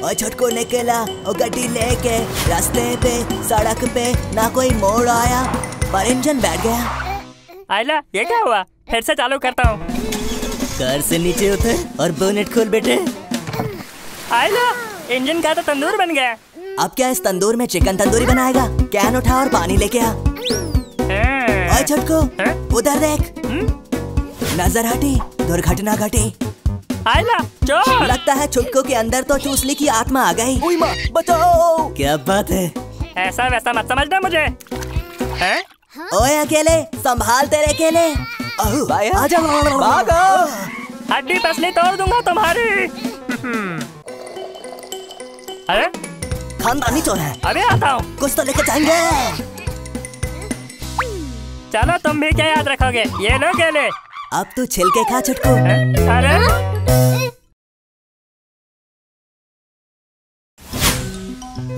और छुटको निकला और गड्डी लेके रास्ते पे सड़क पे ना कोई मोड़ आया। पर इंजन बैठ गया। आयला ये क्या हुआ? फिर से चालू करता हूँ। कार से नीचे उतर और बोनेट खोल बेटे आयला इंजन का तो तंदूर बन गया। अब क्या इस तंदूर में चिकन तंदूरी बनाएगा? कैन उठा और पानी लेके आ। हाँ। ओए छुटको उधर देख। नज़र हटी दुर्घटना घटी। आयला चोर। लगता है छुटको के अंदर तो चूसली की आत्मा आ गई। बचाओ। क्या बात है? ऐसा वैसा मत समझना मुझे। हैं? ओए अकेले संभाल तेरे अकेले। आ जाओ भागो। हड्डी पसली तोड़ दूँगा तुम्हारी। अरे खानदानी चोर है। अभी आता हूँ। कुछ तो लेकर जाएँगे। चलो तुम भी क्या याद रखोगे? ये लो केले। अब तू छिलके खा छुटको? अरे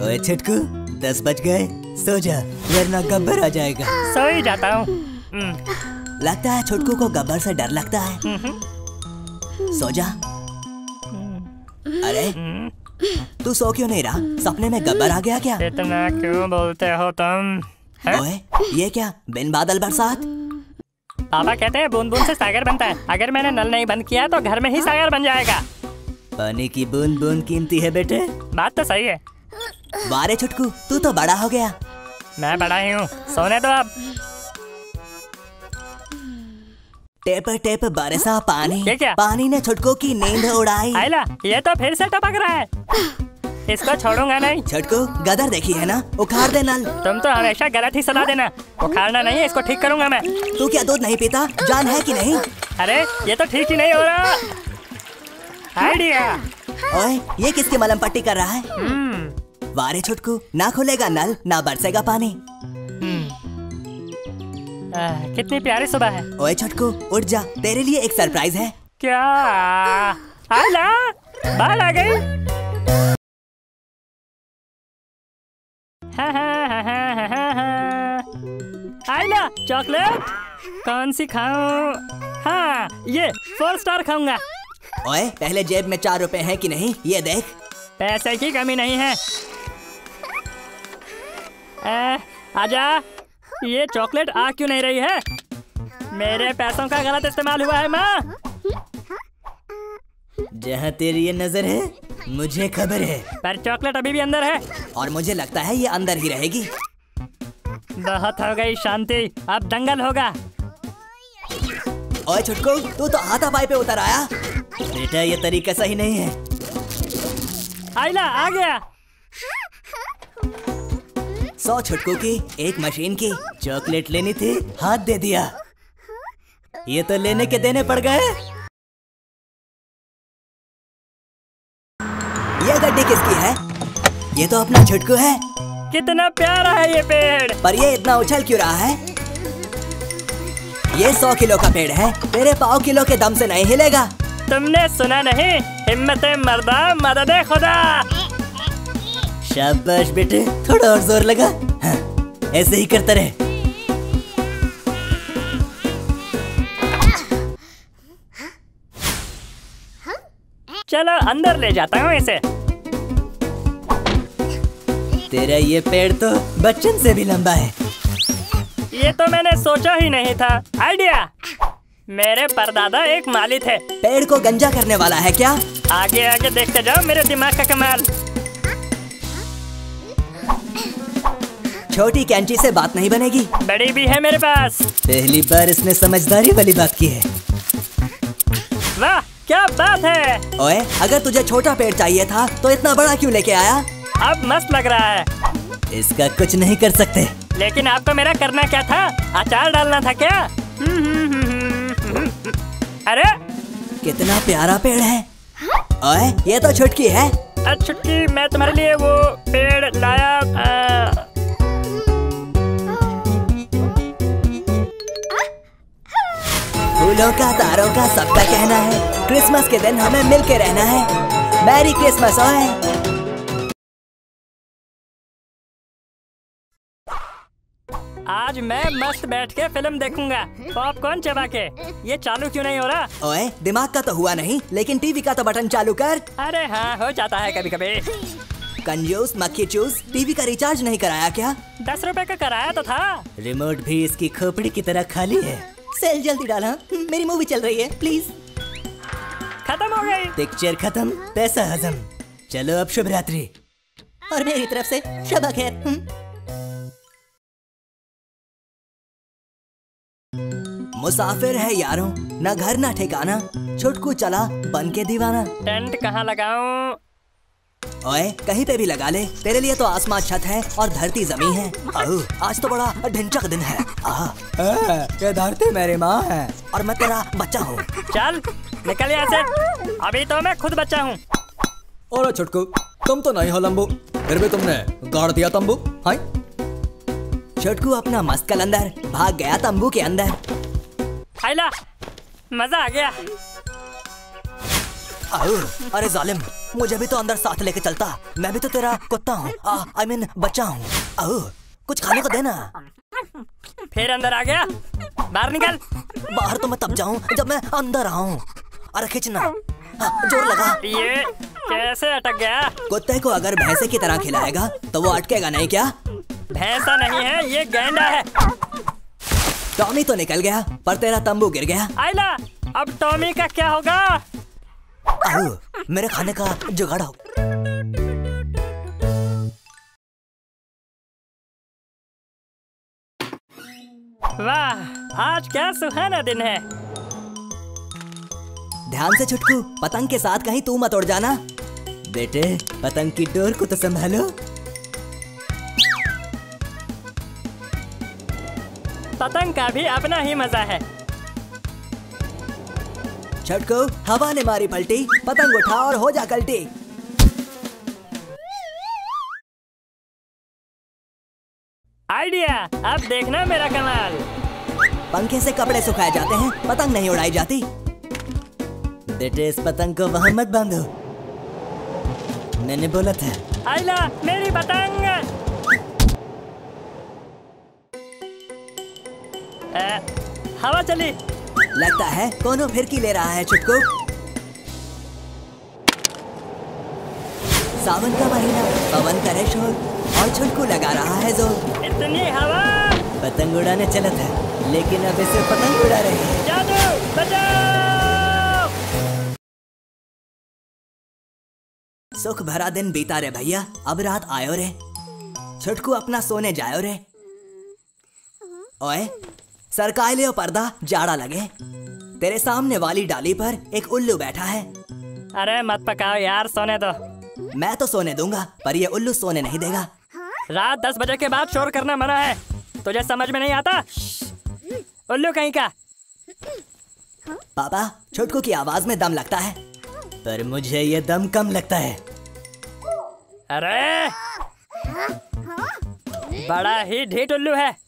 ओए छुटकू दस बज गए। सो जा वरना गब्बर आ जाएगा। सो ही जाता हूँ। हम्म, लगता है छुटकू को गब्बर से डर लगता है। हम्म, सो जा। अरे तू सो क्यों नहीं रहा? सपने में गब्बर आ गया क्या? इतना क्यों बोलते हो तुम? ओए ये क्या बिन बादल बरसात? पापा कहते हैं बूंद बूंद से सागर बनता है। अगर मैंने नल नहीं बंद किया तो घर में ही सागर बन जाएगा। पानी की बूंद बूंद कीमती है बेटे। बात तो सही है। वारे छुटकू तू तो बड़ा हो गया। मैं बड़ा ही हूँ। सोने दो अब टेप टेप बरसा पानी। ये क्या? पानी ने छुटकू की नींद उड़ाई। ये तो फिर से टपक रहा है। इसको छोड़ूँगा नहीं। छुटकू गदर देखी है ना? उखाड़ दे नल। तुम तो हमेशा गलत ही सलाह देना। उखाड़ना नहीं है इसको ठीक करूँगा मैं। तू क्या दूध नहीं पीता? जान है कि नहीं? अरे ये तो ठीक ही नहीं हो रहा। आइडिया। ओए ये किसकी मलम पट्टी कर रहा है? हम्म। वारे छुटकू ना खुलेगा नल ना बरसेगा पानी। आह, कितनी प्यारी सुबह है। ओए छुटकू उठ जा तेरे लिए एक सरप्राइज़ है। क्या? आयला बाल आ गई हाँ, हाँ, हाँ, हाँ, हाँ, हाँ, हाँ। आयला चॉकलेट? कौन सी खाऊं? हाँ ये फोर स्टार खाऊँगा। ओए पहले जेब में चार रुपए हैं कि नहीं? ये देख। पैसे की कमी नहीं है। ए, आजा। ये चॉकलेट आ क्यों नहीं रही है? मेरे पैसों का गलत इस्तेमाल हुआ है माँ। जहाँ तेरी ये नज़र है मुझे खबर है। पर चॉकलेट अभी भी अंदर है। और मुझे लगता है ये अंदर ही रहेगी। बहुत हो गई शांति अब दंगल होगा। ओए छुटकू तू तो हाथापाई पे उतर आया। बेटा ये तरीका सही नहीं है। आइला आ गया। सौ छुटकू की एक मशीन की चॉकलेट लेनी थी हाथ दे दिया। ये तो लेने के देने पड़ गए। ये गड्डी किसकी है? ये तो अपना छुटकू है। कितना प्यारा है ये पेड़। पर ये इतना उछल क्यों रहा है? ये सौ किलो का पेड़ है तेरे पाव किलो के दम से नहीं हिलेगा। तुमने सुना नहीं? हिम्मत मर्दा मदद खुदा। शाबाश बेटे थोड़ा और ज़ोर लगा। हाँ, ऐसे ही करता रहे। चलो अंदर ले जाता हूँ इसे। तेरा ये पेड़ तो बच्चन से भी लंबा है। ये तो मैंने सोचा ही नहीं था। आइडिया! मेरे परदादा एक माली थे पेड़ को गंजा करने वाला है क्या? आगे आगे देखते जाओ मेरे दिमाग का कमाल। छोटी कैंची से बात नहीं बनेगी। बड़ी भी है मेरे पास। पहली बार इसने समझदारी वाली बात की है। वाह क्या बात है! ओए अगर तुझे छोटा पेड़ चाहिए था तो इतना बड़ा क्यों लेके आया? अब मस्त लग रहा है। इसका कुछ नहीं कर सकते। लेकिन आपको मेरा करना क्या था? अचार डालना था क्या? हम्म, हम्म, हम्म, हम्म, हम्म। अरे कितना प्यारा पेड़ है। ओए ये तो छुटकी है। छुटकी मैं तुम्हारे लिए वो पेड़ लाया अ, फूलों का तारों का सबका कहना है। क्रिसमस के दिन हमें मिल के रहना है। मैरी क्रिसमस ओए। आज मैं मस्त बैठ के फ़िल्म देखूँगा। पॉपकॉर्न चबा के। ये चालू क्यों नहीं हो रहा? ओए दिमाग का तो हुआ नहीं लेकिन टीवी का तो बटन चालू कर। अरे हाँ हो जाता है कभी कभी कंजूस मक्खी चूस टीवी का रिचार्ज नहीं कराया क्या? दस रुपए का कराया तो था। रिमोट भी इसकी खोपड़ी की तरह खाली है। सेल जल्दी डाला मेरी मूवी चल रही है प्लीज़। खत्म हो गई। पिक्चर खत्म पैसा हजम। चलो अब शुभ रात्रि। और मेरी तरफ़ से शबा खैर मुसाफिर है यारों। न घर न ठिकाना। छुटकू चला बन के दीवाना। टेंट कहाँ लगाऊँ? ओए कहीं पे भी लगा ले। तेरे लिए तो आसमान छत है और धरती ज़मीन है। ओह, आज तो बड़ा ढिंचक दिन है। ये धरती मेरी माँ है और मैं तेरा बच्चा हूँ। चल निकल यहाँ से। अभी तो मैं खुद बच्चा हूँ। और छुटकू तुम तो नहीं हो लंबू। फिर भी तुमने गाड़ दिया तंबू हाय। छुटकू अपना मस्त कलंदर भाग गया तंबू के अंदर। आइला मज़ा आ गया। अरे जालिम मुझे भी तो अंदर साथ लेके चलता। मैं भी तो तेरा कुत्ता हूँ। आई मीन बच्चा हूँ। कुछ खाने को देना फिर अंदर आ गया। बाहर निकल। बाहर तो मैं तब जाऊँ जब मैं अंदर आऊँ। अरे खींचना हाँ, ज़ोर लगा। ये कैसे अटक गया? कुत्ते को अगर भैंसे की तरह खिलाएगा तो वो अटकेगा नहीं क्या? भैंसा नहीं है ये गैंडा है। टॉमी तो निकल गया पर तेरा तंबू गिर गया। आइला अब टॉमी का क्या होगा? आओ, मेरे खाने का जुगाड़ हो। वाह आज क्या सुहाना दिन है। ध्यान से छुटकू पतंग के साथ कहीं तू मत उड़ जाना। बेटे पतंग की डोर को तो संभालो। पतंग का भी अपना ही मज़ा है। छटको हवा ने मारी पलटी पतंग उठा और हो जा कल्टी। आइडिया अब देखना मेरा कमाल। पंखे से कपड़े सुखाए जाते हैं पतंग नहीं उड़ाई जाती। बेटे इस पतंग को वहाँ मत बांधो। मैंने बोला था। आइला मेरी पतंग। हवा चली। लगता है कोनो फिरकी ले रहा है छुटको सावन का महीना पवन करे शोर और छुटकू लगा रहा है ज़ोर। इतनी हवा। पतंग उड़ाने चला था लेकिन अब इसे पतंग उड़ा रहे हैं। जादू बचाओ सुख भरा दिन बीता रे भैया अब रात आयो रे। छुटकू अपना सोने जायो रे। ओए सरकाए लियो पर्दा जाड़ा लगे। तेरे सामने वाली डाली पर एक उल्लू बैठा है। अरे मत पकाओ यार सोने दो। मैं तो सोने दूँगा पर ये उल्लू सोने नहीं देगा। रात दस बजे के बाद शोर करना मना है। तुझे समझ में नहीं आता? उल्लू कहीं का? पापा छुटकू की आवाज़ में दम लगता है। पर मुझे ये दम कम लगता है। अरे! बड़ा ही ढीठ उल्लू है।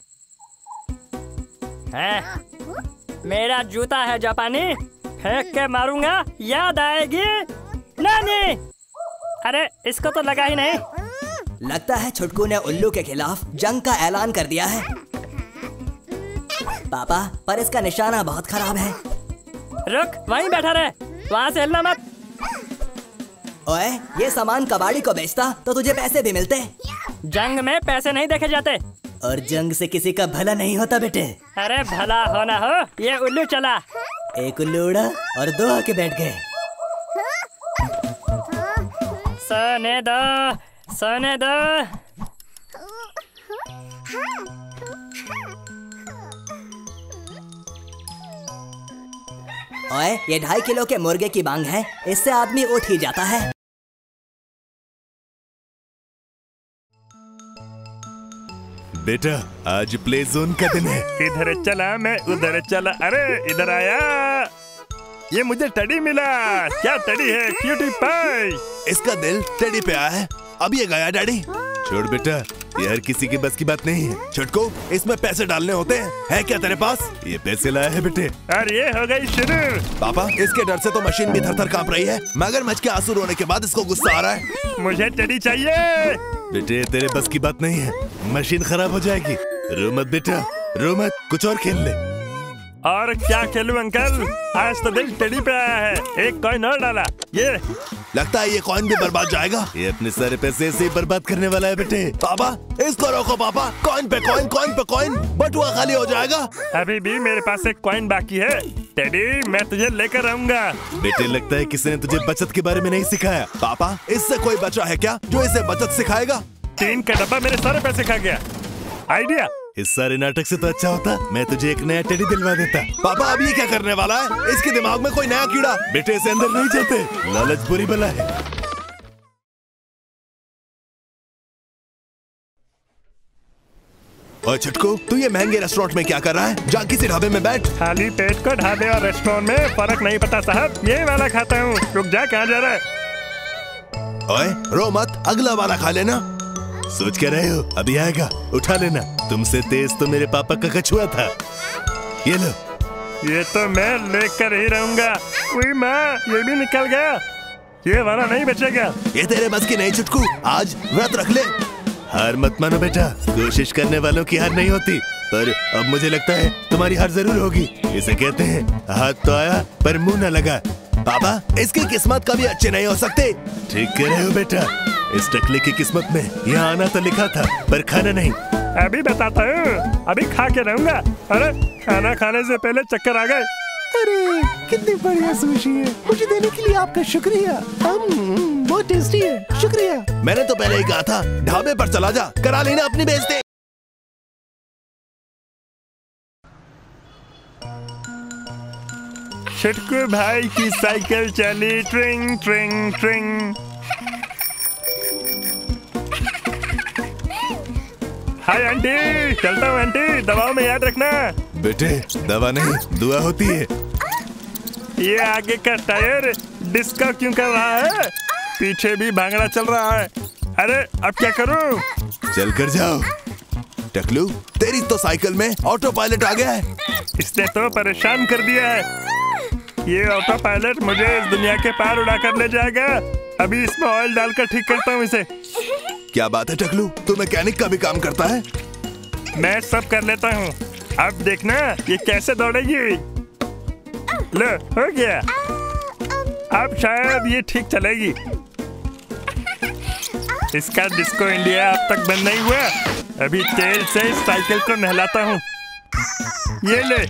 हैं? मेरा जूता है जापानी। फेंक के मारूँगा याद आएगी। नानी! अरे इसको तो लगा ही नहीं। लगता है छुटकू ने उल्लू के खिलाफ जंग का ऐलान कर दिया है। पापा पर इसका निशाना बहुत खराब है। रुक वहीं बैठा रहे। वहाँ से हिलना मत। ओए ये सामान कबाड़ी को बेचता तो तुझे पैसे भी मिलते। जंग में पैसे नहीं देखे जाते। और जंग से किसी का भला नहीं होता बेटे। अरे भला होना हो ये उल्लू चला। एक उल्लू उड़ा और दो आके बैठ गए। सोने दो सोने दो। ओए ये ढाई किलो के मुर्गे की मांग है इससे आदमी उठ ही जाता है। बेटा आज प्ले जोन का दिन है। इधर चला मैं उधर चला। अरे इधर आया। ये मुझे टडी मिला। क्या टडी है? क्यूटी पाई इसका दिल टेडी पे आया है। अब ये गया डैडी छोड़ बेटा ये हर किसी की बस की बात नहीं है। छुटको इसमें पैसे डालने होते हैं। है क्या तेरे पास? ये पैसे लाया है बेटे। और ये हो गई शुरू। पापा इसके डर से तो मशीन भी थर थर काँप रही है। मगर मच के आँसू रोने के बाद इसको गुस्सा आ रहा है। मुझे टडी चाहिए। बेटे, तेरे बस की बात नहीं है। मशीन खराब हो जाएगी। रो मत बेटा, रो मत। कुछ और खेल ले। और क्या खेलू अंकल? आज तो दिल टेडी पे आया है। एक कॉइन और डाला। ये। लगता है ये कॉइन भी बर्बाद जाएगा। ये अपने सारे पैसे ऐसे ही बर्बाद करने वाला है बेटे। पापा इसको रोको पापा। कॉइन पे कॉइन कॉइन पे कॉइन बटुआ खाली हो जाएगा। अभी भी मेरे पास एक कॉइन बाकी है। टेडी मैं तुझे लेकर आऊँगा। बेटे लगता है किसी ने तुझे बचत के बारे में नहीं सिखाया। पापा इससे कोई बचा है क्या जो इसे बचत सिखाएगा? तीन का डब्बा मेरे सारे पैसे खा गया। आइडिया? इस सारे नाटक से तो अच्छा होता। मैं तुझे एक नया टेडी दिलवा देता। पापा अब ये क्या करने वाला है? इसके दिमाग में कोई नया कीड़ा? बेटे इसे अंदर नहीं जाते लालच बुरी बला है। और छटको तू ये महँगे रेस्टोरेंट में क्या कर रहा है? जा किसी ढाबे में बैठ। खाली पेट को ढाबे और रेस्टोरेंट में फ़र्क नहीं पता साहब। ये वाला खाता हूँ। रुक जा कहाँ जा रहा है? ओए रो मत। अगला वाला खा लेना। सोच के रहे हो? अभी आएगा। उठा लेना। तुमसे तेज तो मेरे पापा का कछुआ था। ये लो। ये तो मैं लेकर ही रहूँगा। माँ ये भी निकल गया। ये वाला नहीं बचेगा। ये तेरे बस की नहीं चुटकू। आज व्रत रख ले। हार मत मानो बेटा। कोशिश करने वालों की हार नहीं होती। पर अब मुझे लगता है तुम्हारी हार ज़रूर होगी। इसे कहते हैं हाथ तो आया पर मुँह न लगा। पापा इसकी किस्मत कभी अच्छे नहीं हो सकते। ठीक कह रहे हो बेटा। इस टकले की किस्मत में यहाँ आना तो लिखा था पर खाना नहीं। अभी बताता हूँ अभी खा के रहूँगा। अरे खाना खाने से पहले चक्कर आ गए। अरे कितनी बढ़िया सुशी है। मुझे देने के लिए आपका शुक्रिया। हम बहुत टेस्टी है। शुक्रिया। मैंने तो पहले ही कहा था ढाबे पर चला जा करा लेना अपनी बेइज्जती। छिटकू भाई की साइकिल चली ट्रिंग ट्रिंग ट्रिंग। हाय आंटी चलता हूँ आंटी दवाओं में याद रखना। बेटे दवा नहीं दुआ होती है। ये आगे का टायर डिस्को क्यों कर रहा है? पीछे भी भांगड़ा चल रहा है। अरे अब क्या करूँ? चल कर जाओ। टकलू तेरी तो साइकिल में ऑटो पायलट आ गया है। इसने तो परेशान कर दिया है। ये ऑटो पायलट मुझे इस दुनिया के पार उड़ा कर ले जाएगा। अभी इसमें ऑयल डालकर ठीक करता हूँ इसे। क्या बात है टकलू? तू मैकेनिक का भी काम करता है? मैं सब कर लेता हूँ। अब देखना ये कैसे दौड़ेगी। लो हो गया। अब शायद ये ठीक चलेगी। इसका डिस्को इंडिया अब तक बंद नहीं हुआ। अभी तेल से इस साइकिल को नहलाता हूँ। ये ले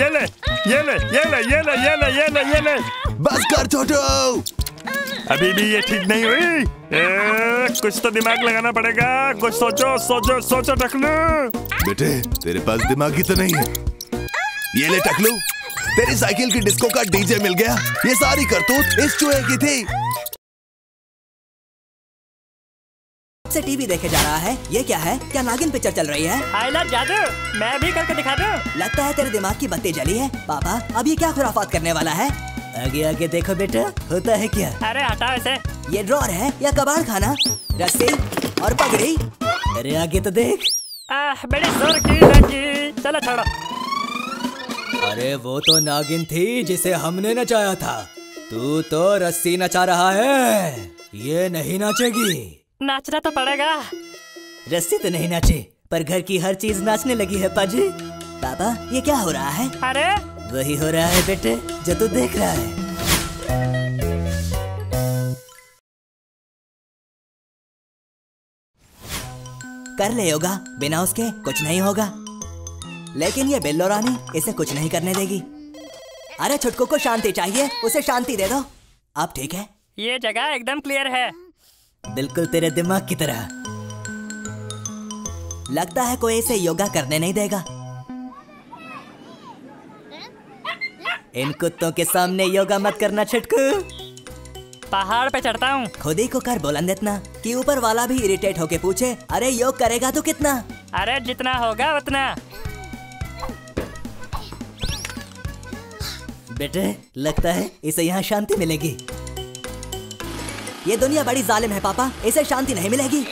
ये ले ये ले ये ले ये ले ये ले ये ले ये ले। बस कर छोटो। अभी भी ये ठीक नहीं हुई। ए, कुछ तो दिमाग लगाना पड़ेगा। कुछ सोचो सोचो सोचो टकलू। बेटे तेरे पास दिमाग ही तो नहीं है। ये ले टकलू। तेरी साइकिल की डिस्को का डीजे मिल गया। ये सारी करतूत इस चूहे की थी। से टीवी देखे जा रहा है। ये क्या है? क्या नागिन पिक्चर चल रही है? आई लव जादू। मैं भी करके दिखा दूँ। लगता है तेरे दिमाग की बत्ती जली है। पापा अब ये क्या खुराफात करने वाला है? आगे आगे देखो बेटा होता है क्या? अरे हटाओ इसे ये ड्रॉर है या कबाड़ खाना? रस्सी और पगड़ी? अरे आगे तो देख। आह बड़ी ज़ोर की लगी। चलो छोड़ो। अरे वो तो नागिन थी जिसे हमने नचाया था। तू तो रस्सी नचा रहा है। ये नहीं नाचेगी। नाचना तो पड़ेगा। रस्सी तो नहीं नाचे पर घर की हर चीज़ नाचने लगी है पाजी। पापा ये क्या हो रहा है? अरे वही हो रहा है बेटे जो तू देख रहा है। कर ले योगा बिना उसके कुछ नहीं होगा। लेकिन ये बिल्लो रानी इसे कुछ नहीं करने देगी। अरे छुटकू को शांति चाहिए उसे शांति दे दो। आप ठीक है? ये जगह एकदम क्लियर है। बिल्कुल तेरे दिमाग की तरह। लगता है कोई इसे योगा करने नहीं देगा। इन कुत्तों के सामने योगा मत करना छिटकू। पहाड़ पे चढ़ता हूँ। खुद ही को कर बुलंद इतना कि ऊपर वाला भी इरिटेट होके पूछे अरे योग करेगा तो कितना? अरे जितना होगा उतना। बेटे लगता है इसे यहाँ शांति मिलेगी। ये दुनिया बड़ी जालिम है पापा। इसे शांति नहीं मिलेगी।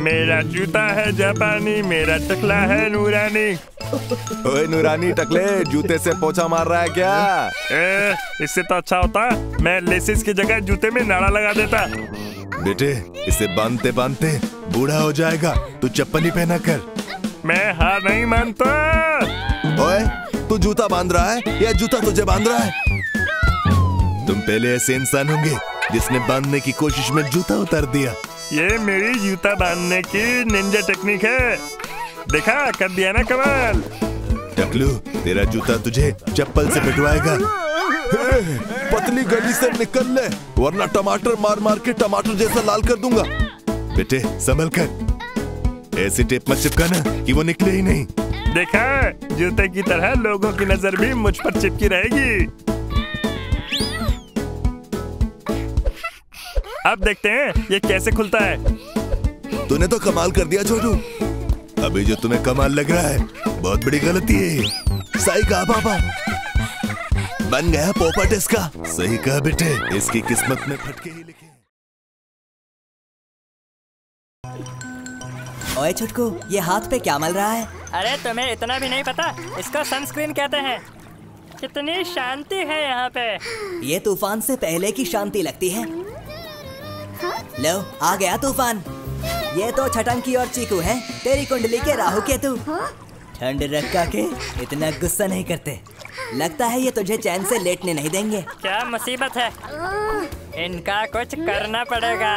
मेरा जूता है जापानी मेरा चकला है नूरानी। ओए नूरानी टकले जूते से पोछा मार रहा है क्या? ए, इससे तो अच्छा होता मैं लेसिस की जगह जूते में नाड़ा लगा देता। बेटे इसे बांधते बांधते बूढ़ा हो जाएगा तू चप्पल ही पहना कर। मैं हार नहीं मानता। ओए तू जूता बाँध रहा है या जूता तुझे बाँध रहा है? तुम पहले ऐसे इंसान होंगे जिसने बांधने की कोशिश में जूता उतार दिया। ये मेरी जूता बांधने की निंजा टेक्निक है। देखा कर दिया ना कमाल। टकलू तेरा जूता तुझे चप्पल से पिटवाएगा। पतली गली से निकल ले वरना टमाटर मार मार के टमाटर जैसा लाल कर दूँगा। बेटे संभल कर। ऐसी टेप मत चिपकाना कि वो निकले ही नहीं। देखा जूते की तरह लोगों की नज़र भी मुझ पर चिपकी रहेगी। अब देखते हैं ये कैसे खुलता है। तूने तो कमाल कर दिया छोटू। अभी जो तुम्हें कमाल लग रहा है बहुत बड़ी गलती है सही कहा पापा। बन गया पोपट इसका सही कहा बेटे। इसकी किस्मत में फटके ही लिखे। ओए छुटकू ये हाथ पे क्या मल रहा है? अरे तुम्हें इतना भी नहीं पता। इसको सनस्क्रीन कहते हैं। कितनी शांति है यहाँ पे। ये तूफ़ान से पहले की शांति लगती है। लो आ गया तूफ़ान। ये तो छटंकी और चीकू है। तेरी कुंडली के राहु केतु ठंड रखा के इतना गुस्सा नहीं करते। लगता है ये तुझे चैन से लेटने नहीं देंगे। क्या मुसीबत है? इनका कुछ करना पड़ेगा।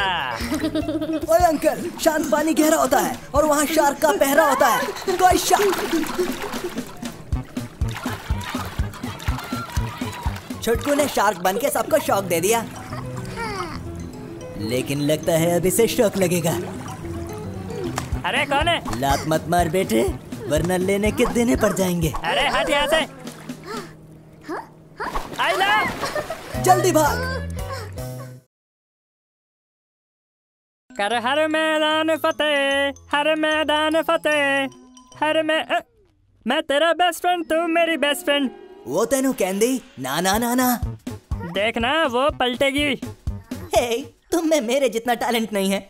ओए अंकल शांत पानी गहरा होता है और वहाँ शार्क का पहरा होता है। कोई शार्क। छुटकू ने शार्क बन के सबको शौक दे दिया। लेकिन लगता है अब इसे शौक लगेगा। अरे कौन है? लात मत मार बेटे वरना लेने के देने पड़ जाएँगे। अरे हट यहाँ से। आइला। जल्दी भाग। कर हर मैदान फतेह हर मैदान फतेह हर मैं मैं तेरा बेस्ट फ्रेंड तू मेरी बेस्ट फ्रेंड वो तेनू कहंदी ना ना ना ना। देखना वो पलटेगी। हे तुम में मेरे जितना टैलेंट नहीं है।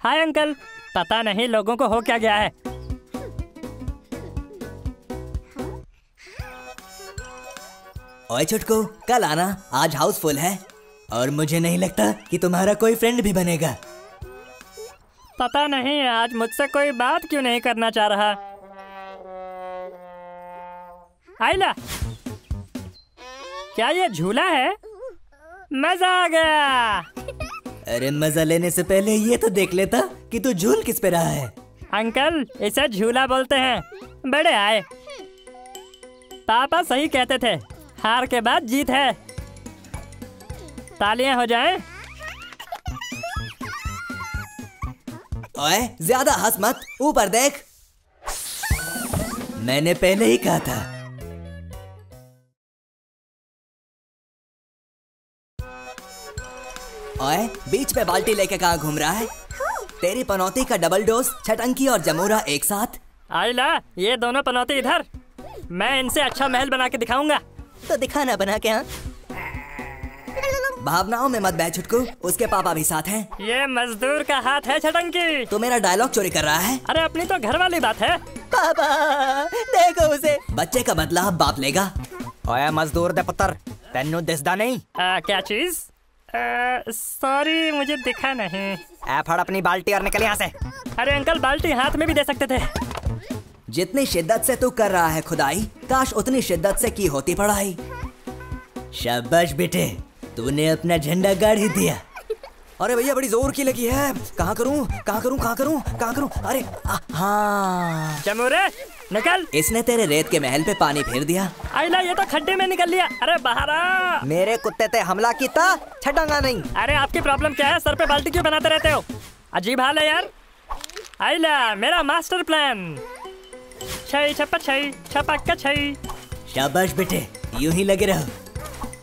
हाय अंकल पता नहीं लोगों को हो क्या गया है। ओए छुटकू कल आना आज हाउस फुल है। और मुझे नहीं लगता कि तुम्हारा कोई फ्रेंड भी बनेगा। पता नहीं आज मुझसे कोई बात क्यों नहीं करना चाह रहा। आइला क्या ये झूला है? मज़ा आ गया। अरे मज़ा लेने से पहले ये तो देख लेता। कि तू झूल किस पे रहा है? अंकल इसे झूला बोलते हैं। बड़े आए। पापा सही कहते थे। हार के बाद जीत है। तालियाँ हो जाए। ओए ज़्यादा हंस मत। ऊपर देख। मैंने पहले ही कहा था। ओए बीच पे बाल्टी लेके कहा घूम रहा है? तेरी पनौती का डबल डोज छटंकी और जमूरा एक साथ। आइला ये दोनों पनौती इधर। मैं इनसे अच्छा महल बना के दिखाऊँगा। तो दिखाना बना के हाँ? भावनाओं में मत बह छुटकू उसके पापा भी साथ हैं। ये मजदूर का हाथ है छटंकी तो मेरा डायलॉग चोरी कर रहा है। अरे अपनी तो घर वाली बात है। पापा देखो उसे। बच्चे का बदला बाप लेगा। ओए मजदूर दे पुत्र तेनू दिसदा नहीं। आ, क्या चीज़? सॉरी मुझे दिखा नहीं। फड़ अपनी बाल्टी और निकल यहाँ से। अरे अंकल बाल्टी हाथ में भी दे सकते थे। जितनी शिद्दत से तू कर रहा है खुदाई काश उतनी शिद्दत से की होती पढ़ाई। शाबाश बेटे तूने अपना झंडा गाड़ ही दिया। अरे भैया बड़ी ज़ोर की लगी है। कहाँ करूँ? कहाँ करूँ? कहाँ करूँ? कहाँ करूँ? अरे आ, हाँ। चमूरे निकल। इसने तेरे रेत के महल पे पानी फेर दिया। आइला ये तो खड्डे में निकल लिया। अरे बाहर आ। मेरे कुत्ते ते हमला किया छटांगा नहीं। अरे आपकी प्रॉब्लम क्या है? सर पे बाल्टी क्यों बनाते रहते हो? अजीब हाल है यार। आइला मेरा मास्टर प्लान। छई छप्पा छई छपक्का छई। शाबाश बेटे यूँ ही लगे रहो।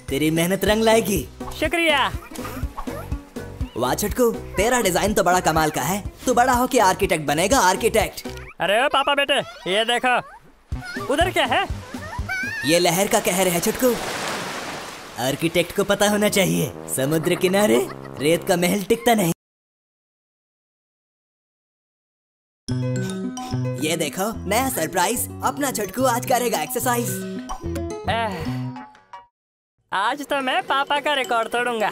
तेरी मेहनत रंग लाएगी। शुक्रिया। वाह छटकू तेरा डिज़ाइन तो बड़ा कमाल का है। तू बड़ा हो के आर्किटेक्ट बनेगा आर्किटेक्ट? अरे पापा बेटे ये देखो उधर क्या है? ये लहर का कहर है छुटकू आर्किटेक्ट को पता होना चाहिए समुद्र किनारे रेत का महल टिकता नहीं। ये देखो नया सरप्राइज़ अपना छुटकू आज करेगा एक्सरसाइज आज तो मैं पापा का रिकॉर्ड तोड़ूँगा।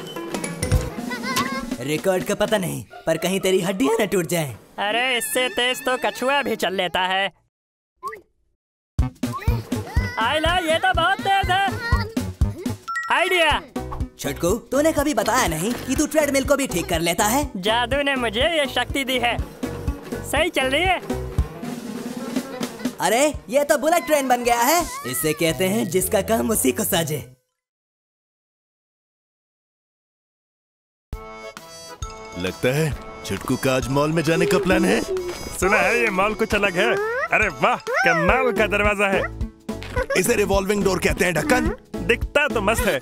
रिकॉर्ड का पता नहीं पर कहीं तेरी हड्डियाँ न टूट जाएँ। अरे इससे तेज तो कछुआ भी चल लेता है। आइला ये तो बहुत तेज है। आइडिया। छुटकू तूने कभी बताया नहीं कि तू ट्रेडमिल को भी ठीक कर लेता है? जादू ने मुझे ये शक्ति दी है। सही चल रही है। अरे ये तो बुलेट ट्रेन बन गया है। इसे कहते हैं जिसका काम उसी को साजे। लगता है छुटकू का आज मॉल में जाने का प्लान है। सुना है ये मॉल कुछ अलग है। अरे वाह कमाल का दरवाज़ा है। इसे रिवॉल्विंग डोर कहते हैं ढक्कन। दिखता तो मस्त है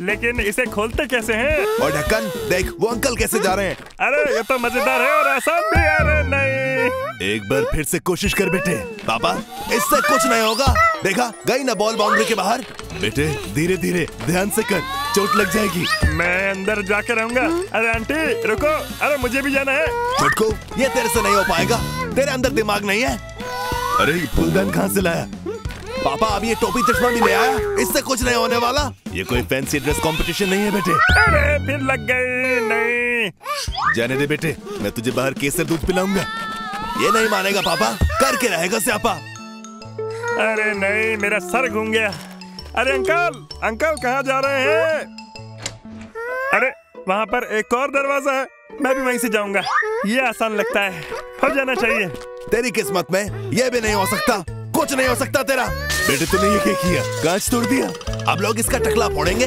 लेकिन इसे खोलते कैसे हैं? और ढक्कन देख वो अंकल कैसे जा रहे हैं। अरे ये तो मज़ेदार है और आसान भी अरे नहीं। एक बार फिर से कोशिश कर बेटे। पापा इससे कुछ नहीं होगा। देखा गई ना बॉल बाउंड्री के बाहर। बेटे धीरे धीरे ध्यान से कर। चोट लग जाएगी। मैं अंदर जाकर रहूँगा। अरे आंटी रुको। अरे मुझे भी जाना है। छुटकू ये तेरे से नहीं हो पाएगा। तेरे अंदर दिमाग नहीं है। अरे ये फूलदान कहाँ से लाया? पापा अब ये टोपी चश्मा भी ले आया। इससे कुछ नहीं होने वाला। ये कोई फैंसी ड्रेस कंपटीशन नहीं है बेटे। अरे फिर लग गई नहीं। जाने दे बेटे। मैं तुझे बाहर केसर दूध पिलाऊँगा। ये नहीं मानेगा पापा। करके रहेगा स्यापा। अरे नहीं मेरा सर घूम गया। अरे अंकल अंकल कहाँ जा रहे हैं? अरे वहाँ पर एक और दरवाज़ा है। मैं भी वहीं से जाऊँगा। ये आसान लगता है। हो जाना चाहिए। तेरी किस्मत में ये भी नहीं हो सकता। कुछ नहीं हो सकता तेरा। बेटे तूने ये क्या किया? कांच तोड़ दिया? अब लोग इसका टकला फोड़ेंगे।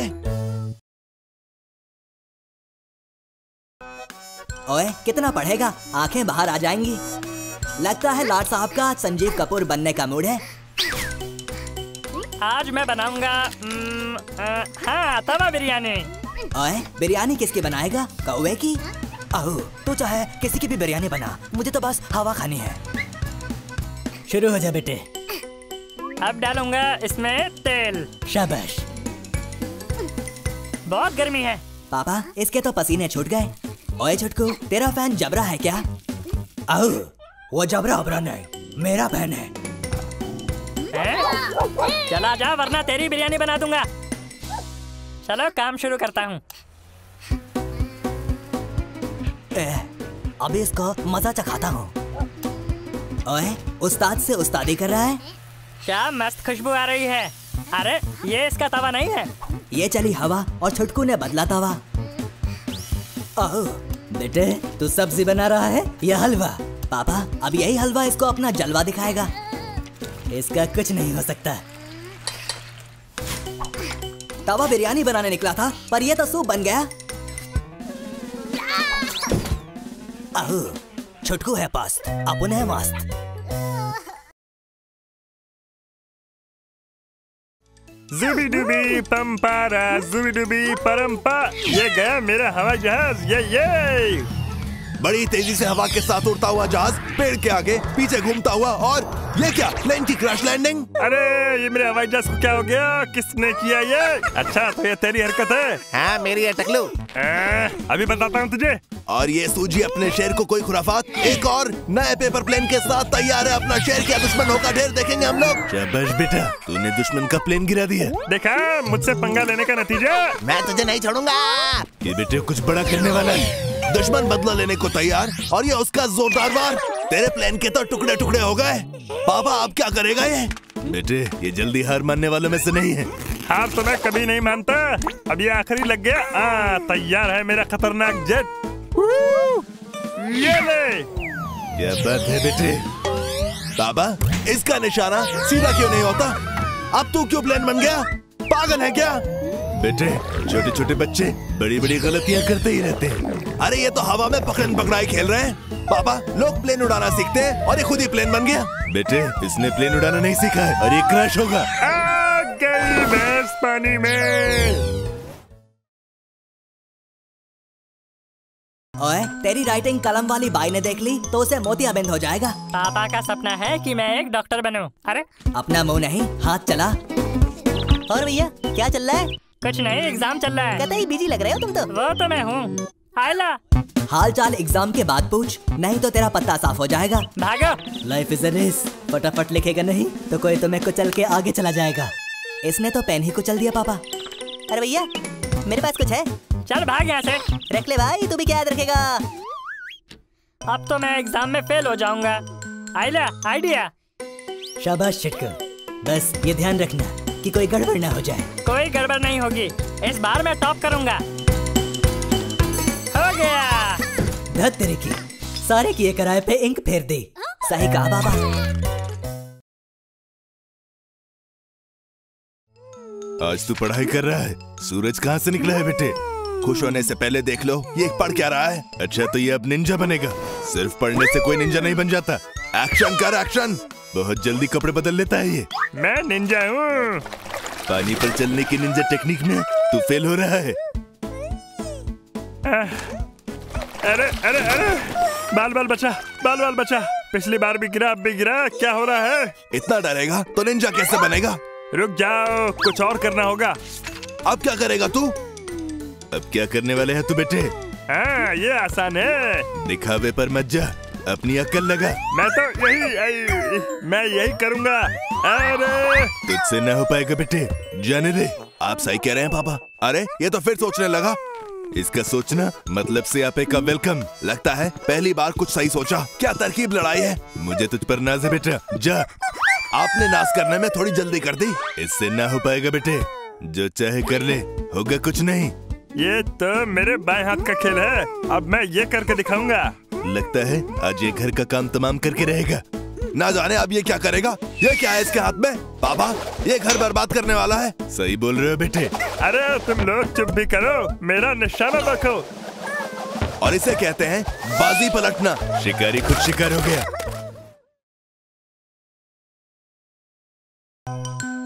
ओए कितना पढ़ेगा? आँखें बाहर आ जाएँगी। लगता है लाट साहब का संजीव कपूर बनने का मूड है। आज मैं बनाऊँगा हम्म, हाँ तवा बिरयानी। ओए बिरयानी किसकी बनाएगा? कौवे की? अहो तू चाहे किसी की भी बिरयानी बना। मुझे तो बस हवा खानी है। शुरू हो जा बेटे। अब डालूँगा इसमें तेल। शाबाश। बहुत गर्मी है। पापा इसके तो पसीने छूट गए। ओए छुटकू तेरा फ़ैन जबरा है क्या? अहो वो जबरा अबरा नहीं मेरा फ़ैन है। हैं? चला जा वरना तेरी बिरयानी बना दूँगा। चलो काम शुरू करता हूँ। अभी इसको मज़ा चखाता हूँ। ओए उस्ताद से उस्तादी कर रहा है? क्या मस्त खुशबू आ रही है। अरे ये इसका तवा नहीं है। ये चली हवा और छुटकू ने बदला तवा। ओह बेटे तू सब्ज़ी बना रहा है? यह हलवा। पापा अब यही हलवा इसको अपना जलवा दिखाएगा। इसका कुछ नहीं हो सकता। तवा बिरयानी बनाने निकला था, पर ये तो सूप बन गया। छुटकू है पस्त, अपन है मस्त। जुबी डुबी पंपारा जुबी डुबी ये गया मेरा हवाई जहाज़ ये ये बड़ी तेज़ी से हवा के साथ उड़ता हुआ जहाज़ पेड़ के आगे पीछे घूमता हुआ और ये क्या प्लेन की क्रैश लैंडिंग अरे ये मेरे हवाई जहाज़ को क्या हो गया? किसने किया ये? अच्छा तो ये तेरी हरकत है। हाँ मेरी है टकलू। अभी बताता हूँ तुझे। और ये सूजी अपने शेर को कोई खुराफात एक और नए पेपर प्लेन के साथ तैयार है अपना शेर क्या दुश्मन होगा ढेर देखेंगे हम लोग। शाबाश बेटा तूने दुश्मन का प्लेन गिरा दिया। देखा मुझसे पंगा लेने का नतीजा? मैं तुझे नहीं छोड़ूँगा। ये बेटे कुछ बड़ा करने वाला है। दुश्मन बदला लेने को तैयार और ये उसका जोरदार वार। तेरे प्लान के तो टुकड़े टुकड़े हो गए। पापा आप क्या करेगा ये? बेटे ये जल्दी हार मानने वालों में से नहीं है। हार तो मैं कभी नहीं मानता। अब ये आखिरी लग गया। तैयार है मेरा खतरनाक जेट। ये ले। क्या बात है बेटे? बाबा इसका निशाना सीधा क्यों नहीं होता? अब तू क्यों प्लान बन गया? पागल है क्या? बेटे छोटे छोटे बच्चे बड़ी बड़ी गलतियाँ करते ही रहते हैं। अरे ये तो हवा में पकड़न पकड़ाई खेल रहे हैं। पापा लोग प्लेन उड़ाना सीखते हैं और ये खुद ही प्लेन बन गया। बेटे इसने प्लेन उड़ाना नहीं सीखा है और ये क्रैश होगा। आ गई भैंस पानी में। ओए तेरी राइटिंग कलम वाली बाई ने देख ली तो उसे मोतियाबिंद हो जाएगा। पापा का सपना है कि मैं एक डॉक्टर बनूं। अरे। अपना मुँह नहीं हाथ चला। और भैया क्या चल रहा है? कुछ नहीं एग्ज़ाम चल रहा है। कतई बिज़ी लग रहे हो तुम तो? वो तो मैं हूँ। आयला। हाल चाल एग्ज़ाम के बाद पूछ। नहीं तो तेरा पत्ता साफ़ हो जाएगा। भागो। लाइफ इज़ अ रेस फटाफट लिखेगा नहीं तो कोई तुम्हें कुचल के आगे चला जाएगा। इसने तो पेन ही कुचल दिया पापा। अरे भैया मेरे पास कुछ है। चल भाग यहाँ से। रख ले भाई तू भी क्या याद रखेगा। अब तो मैं एग्ज़ाम में फेल हो जाऊँगा। आइला आइडिया शाबाश छिटकू बस ये ध्यान रखना कि कोई गड़बड़ ना हो जाए। कोई गड़बड़ नहीं होगी। इस बार मैं टॉप करूँगा। हो गया। धत तेरे की। सारे किए कराए पे इंक फेर दे। सही कहा बाबा। आज तू पढ़ाई कर रहा है। सूरज कहाँ से निकला है बेटे? खुश होने से पहले देख लो ये पढ़ क्या रहा है। अच्छा तो ये अब निंजा बनेगा। सिर्फ़ पढ़ने से कोई निंजा नहीं बन जाता। एक्शन कर एक्शन बहुत जल्दी कपड़े बदल लेता है ये। मैं निंजा हूँ। पानी पर चलने की निंजा टेक्निक में तू फेल हो रहा है। अरे अरे अरे। बाल बाल बचा बाल बाल बचा। पिछली बार भी गिरा अब भी गिरा क्या हो रहा है? इतना डरेगा तो निंजा कैसे बनेगा? रुक जाओ कुछ और करना होगा। अब क्या करेगा तू? अब क्या करने वाले हैं तू बेटे? हाँ ये आसान है। दिखावे पर मत जा। अपनी अक्ल लगा। मैं तो यही यही मैं यही करूँगा। अरे! तुझसे ना हो पाएगा बेटे। जाने दे आप सही कह रहे हैं पापा। अरे ये तो फिर सोचने लगा। इसका सोचना मतलब से आप एक वेलकम। लगता है पहली बार कुछ सही सोचा। क्या तरकीब लड़ाई है? मुझे तुझ पर नाज है बेटा। जा। आपने नाश करने में थोड़ी जल्दी कर दी। इससे ना हो पाएगा बेटे। जो चाहे कर ले होगा कुछ नहीं। ये तो मेरे बाएँ हाथ का खेल है। अब मैं ये करके दिखाऊँगा। लगता है आज ये घर का काम तमाम करके रहेगा। ना जाने अब ये क्या करेगा। ये क्या है इसके हाथ में? पापा ये घर बर्बाद करने वाला है। सही बोल रहे हो बेटे। अरे तुम लोग चुप भी करो। मेरा निशाना रखो। और इसे कहते हैं बाजी पलटना। शिकारी खुद शिकार हो गया।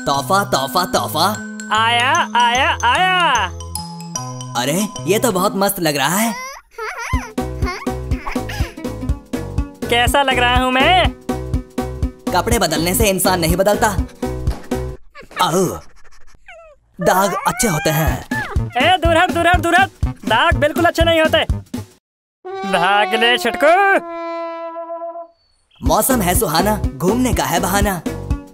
तोहफा तोहफा तोहफा। आया आया आया। अरे ये तो बहुत मस्त लग रहा है। कैसा लग रहा हूँ मैं? कपड़े बदलने से इंसान नहीं बदलता। आओ दाग अच्छे होते हैं। ए दूर हट दूर हट दूर हट दाग बिल्कुल अच्छे नहीं होते। भाग ले छटकू। मौसम है सुहाना घूमने का है बहाना।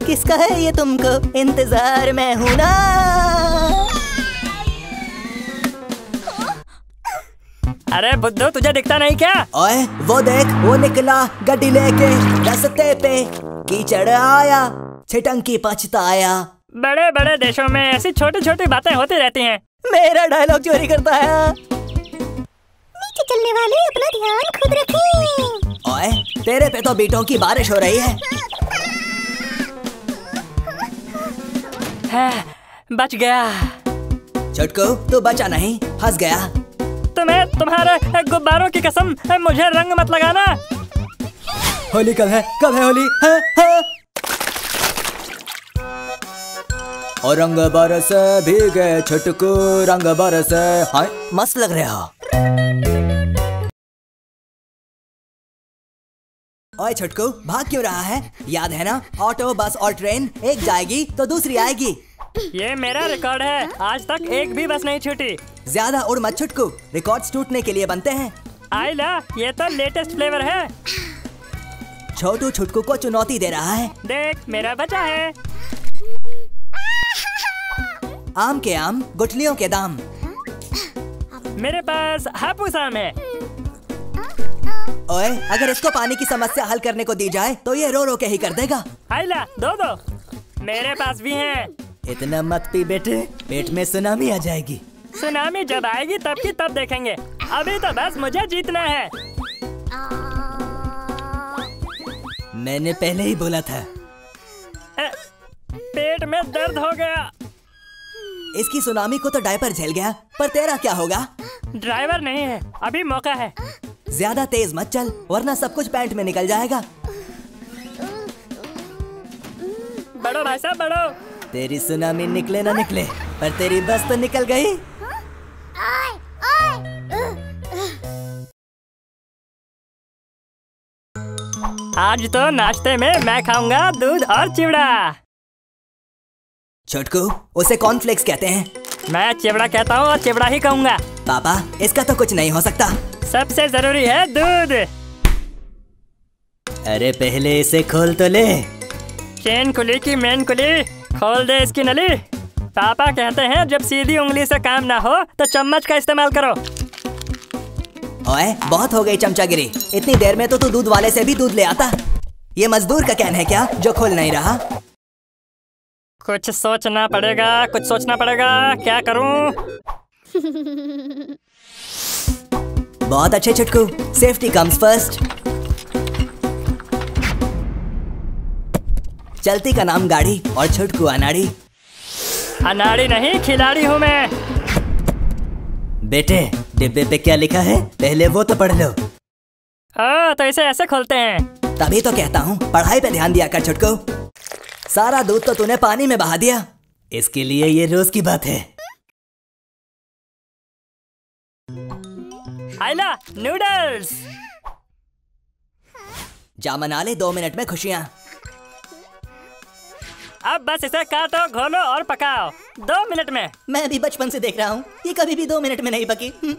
किसका है ये तुमको इंतज़ार में हूँ ना? अरे बुद्धू तुझे दिखता नहीं क्या? ओए वो देख वो निकला गड्डी लेके रास्ते पे। कीचड़ आया छिटंकी पछताया बड़े बड़े देशों में ऐसी छोटी छोटी बातें होती रहती हैं। मेरा डायलॉग चोरी करता है। नीचे चलने वाले अपना ध्यान खुद रखें। ओए तेरे पे तो बीटों की बारिश हो रही है। हाँ, बच गया। छुटकू तू बचा नहीं हंस गया। तुम्हारे गुब्बारों की कसम मुझे रंग मत लगाना। होली कब है? कब है होली? है, है। और रंग बरस भीगे छुटकू रंग बरस हाय। मस्त लग रहा ओए छुटकू भाग क्यों रहा है? याद है ना? ऑटो बस और ट्रेन एक जाएगी तो दूसरी आएगी। ये मेरा रिकॉर्ड है। आज तक एक भी बस नहीं छूटी। ज़्यादा उड़ मत छुटकू। रिकॉर्ड टूटने के लिए बनते हैं। आइला ये तो लेटेस्ट फ्लेवर है। छोटू छुटकू को चुनौती दे रहा है। देख मेरा बचा है। आम के आम गुठलियों के दाम। मेरे पास हापुस आम है। ओए अगर इसको पानी की समस्या हल करने को दी जाए तो ये रो रो के ही कर देगा। आइला दो दो मेरे पास भी हैं। इतना मत पी बेटे पेट में सुनामी आ जाएगी। सुनामी जब आएगी तब की तब देखेंगे। अभी तो बस मुझे जीतना है। मैंने पहले ही बोला था। पेट में दर्द हो गया। इसकी सुनामी को तो डायपर झेल गया पर तेरा क्या होगा? ड्राइवर नहीं है अभी मौका है। ज़्यादा तेज मत चल वरना सब कुछ पैंट में निकल जाएगा। बड़ो भाई साहब बढ़ो। तेरी सुनामी निकले ना निकले पर तेरी बस तो निकल गई। आज तो नाश्ते में मैं खाऊँगा दूध और चिवड़ा। छोटकू उसे कॉर्नफ्लेक्स कहते हैं। मैं चिवड़ा कहता हूँ और चिवड़ा ही कहूँगा पापा इसका तो कुछ नहीं हो सकता। सबसे ज़रूरी है दूध। अरे पहले इसे खोल तो ले। चेन खुली की मेन कुली। खोल दे इसकी नली। पापा कहते हैं जब सीधी उंगली से काम ना हो तो चम्मच का इस्तेमाल करो। ओए बहुत हो गई चमचागिरी। इतनी देर में तो तू दूध वाले से भी दूध ले आता। ये मजदूर का कैन है क्या जो खोल नहीं रहा? कुछ सोचना पड़ेगा कुछ सोचना पड़ेगा क्या करूँ? बहुत अच्छे छुटकू सेफ्टी कम्स फ़र्स्ट चलती का नाम गाड़ी और छुटकू अनाड़ी। अनाड़ी नहीं खिलाड़ी हूँ मैं। बेटे डिब्बे पे क्या लिखा है? पहले वो तो पढ़ लो। ओ, तो इसे ऐसे खोलते हैं। तभी तो कहता हूँ पढ़ाई पे ध्यान दिया कर छुटकू सारा दूध तो तूने पानी में बहा दिया। इसके लिए ये रोज की बात है। आइला नूडल्स जा मना ले दो मिनट में खुशियाँ। अब बस इसे काटो घोलो और पकाओ। दो मिनट में। मैं भी बचपन से देख रहा हूँ। ये कभी भी दो मिनट में नहीं पकी हम्म।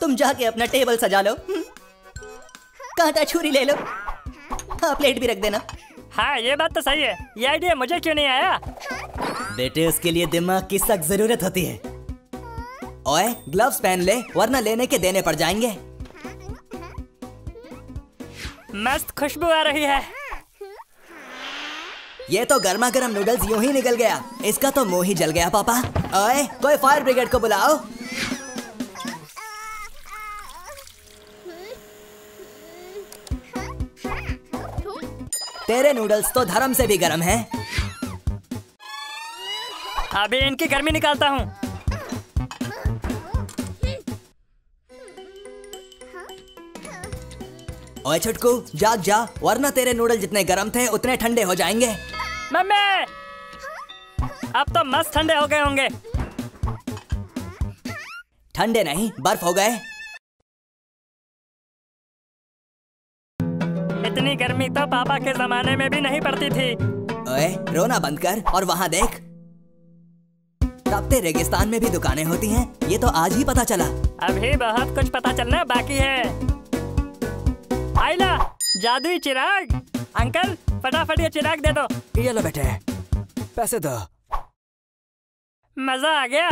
तुम जाके अपना टेबल सजा लो हम्म। कांटा छुरी ले लो। हाँ प्लेट भी रख देना। हाँ ये बात तो सही है। ये आइडिया मुझे क्यों नहीं आया? बेटे उसके लिए दिमाग की सख्त ज़रूरत होती है। ओए ग्लव्स पहन ले वरना लेने के देने पड़ जाएँगे। मस्त खुशबू आ रही है। ये तो गर्मा गर्म नूडल्स यूँ ही निकल गया। इसका तो मुँह ही जल गया पापा। ओए कोई फायर ब्रिगेड को बुलाओ। तेरे नूडल्स तो धर्म से भी गर्म हैं। अभी इनकी गर्मी निकालता हूँ। ओए छुटकू जाग जा वरना तेरे नूडल जितने गर्म थे उतने ठंडे हो जाएँगे। मम्मी! अब तो मस्त ठंडे हो गए होंगे। ठंडे नहीं बर्फ़ हो गए। इतनी गर्मी तो पापा के जमाने में भी नहीं पड़ती थी। ओए रोना बंद कर और वहाँ देख। तपते रेगिस्तान में भी दुकानें होती हैं ये तो आज ही पता चला। अभी बहुत कुछ पता चलना बाकी है। आइला जादुई चिराग अंकल। फटाफट ये चिराग दे दो। ये लो बेटे पैसे दो। मज़ा आ गया।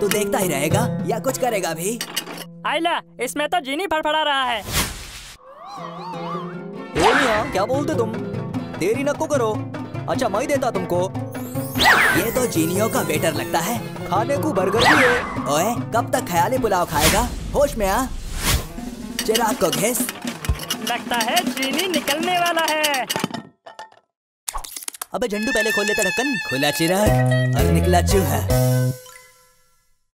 तू देखता ही रहेगा या कुछ करेगा भी? आइला इसमें तो जीनी फड़फड़ा रहा है। क्या बोलते तुम? देरी नको करो। अच्छा मैं देता तुमको। ये तो जीनियों का वेटर लगता है। खाने को बर्गर भी है। ओए कब तक ख्याली पुलाव खाएगा? होश में आ। चिराग को घिस। लगता है चीनी निकलने वाला है। अबे, झंडू पहले खोल लेता ढक्कन। खुला चिराग और निकला चूहा।